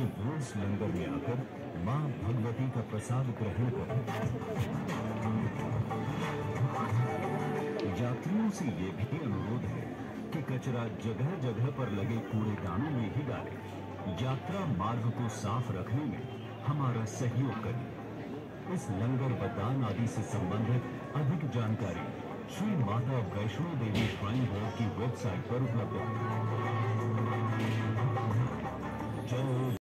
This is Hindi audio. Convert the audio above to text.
के वो लंगर में आकर माँ भगवती का प्रसाद ग्रहण करें। यात्रियों से ये भी अनुरोध है कि कचरा जगह जगह पर लगे कूड़ेदानों में ही डालें। यात्रा मार्ग को साफ़ रखने में हमारा सहयोग करें। इस लंगर बदान आदि से संबंधित अधिक जानकारी श्री माता वैष्णो देवी श्राइन बोर्ड की वेबसाइट पर उपलब्ध है।